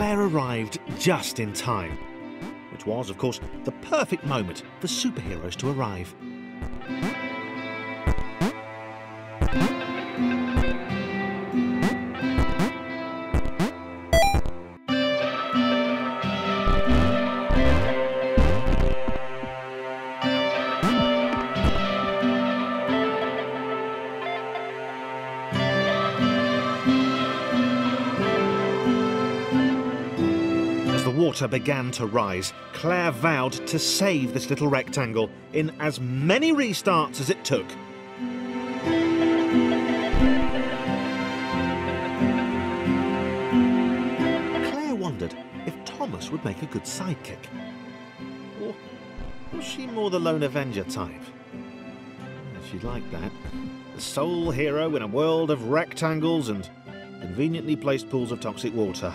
Claire arrived just in time, which was, of course, the perfect moment for superheroes to arrive. Water began to rise, Claire vowed to save this little rectangle in as many restarts as it took. Claire wondered if Thomas would make a good sidekick. Or was she more the lone Avenger type? She'd like that. The sole hero in a world of rectangles and conveniently placed pools of toxic water.